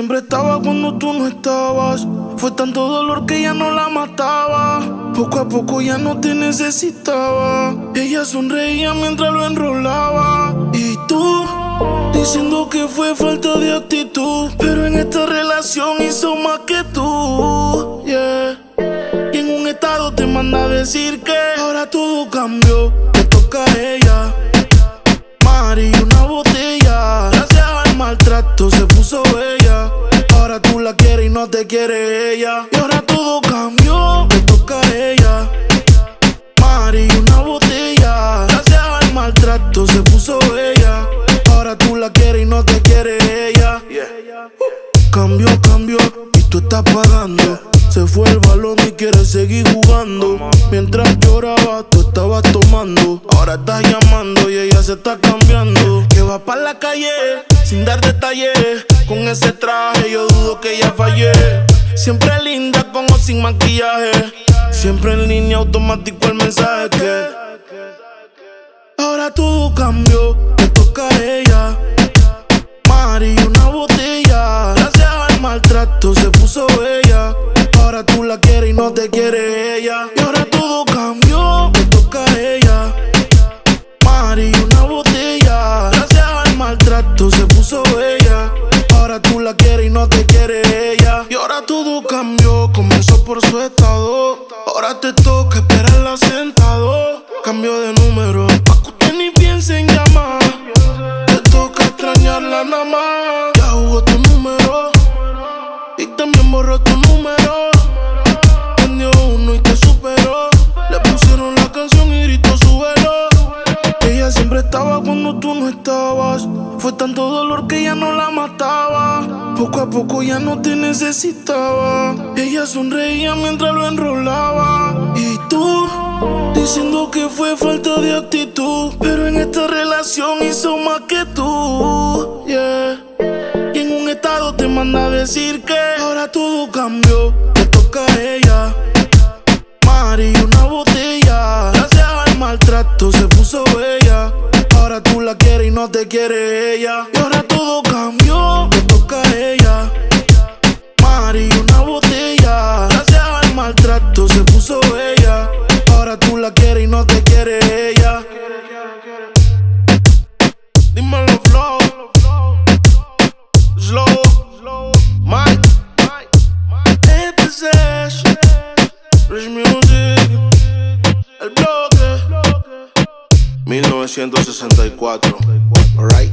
Siempre estaba cuando tú no estabas. Fue tanto dolor que ya no la mataba. Poco a poco ya no te necesitaba. Ella sonreía mientras lo enrolaba. Y tú, diciendo que fue falta de actitud. Pero en esta relación hizo más que tú. Yeah. Y en un estado te manda a decir que ahora todo cambió. Te toca a ella. Mari, una botella. Quiere ella. Y ahora todo cambió. Te toca a ella. Mari, una botella. Gracias al maltrato se puso bella. Ahora tú la quieres y no te quiere ella. Cambio, cambio, y tú estás pagando. Se fue el balón y quiere seguir jugando. Mientras lloraba, tú estabas tomando. Ahora estás llamando y ella se está cambiando. Que va para la calle sin dar detalles. Con ese traje yo dudo que ella fallé. Siempre linda con o sin maquillaje. Siempre en línea automático el mensaje que. Ahora todo cambió, me toca a ella. Mari, una botella. Gracias al maltrato se puso bella. Ahora tú la quieres y no te quiere ella. Y ahora todo cambió, me toca a ella. Mari, una botella. Gracias al maltrato se puso bella. Ahora tú la quieres y no te quiere ella. Y ahora todo cambió, comenzó por su estado. Ahora te toca esperarla sentado. Cambio de número, pa' que usted ni piense en llamar. Te toca extrañarla nada más. Poco a poco ya no te necesitaba. Ella sonreía mientras lo enrolaba. Y tú, diciendo que fue falta de actitud. Pero en esta relación hizo más que tú. Yeah. Y en un estado te manda a decir que ahora todo cambió. Te toca a ella. Mari, una botella. Gracias al maltrato se puso bella. Ahora tú la quieres y no te quiere ella. Y ahora todo cambió. Rich Music. El bloque. 1964. Alright.